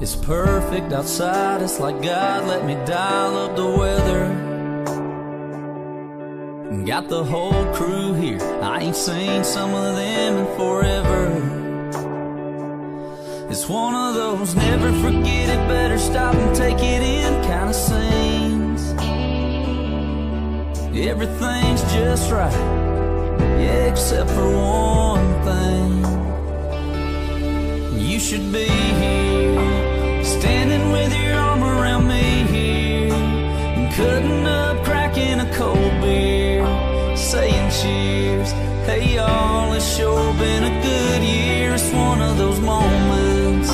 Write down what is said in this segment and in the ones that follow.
It's perfect outside, it's like God let me dial up the weather. Got the whole crew here, I ain't seen some of them in forever. It's one of those never forget it, better stop and take it in kind of scenes. Everything's just right, yeah, except for one thing. You should be here, standing with your arm around me here, cutting up, cracking a cold beer, saying cheers. Hey y'all, it's sure been a good year. It's one of those moments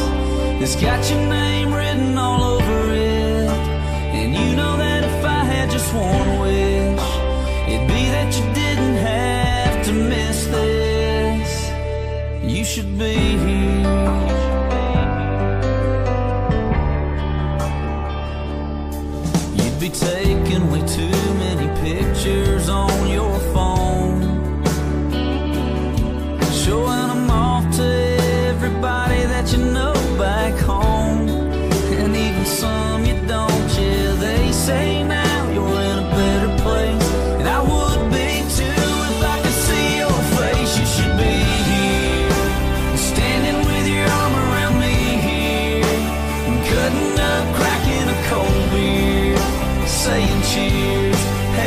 that's got your name written all over it, and you know that if I had just one wish, it'd be that you didn't have to miss this. You should be here. Taking way too many pictures on your phone,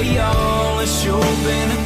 Hey y'all, it's sure been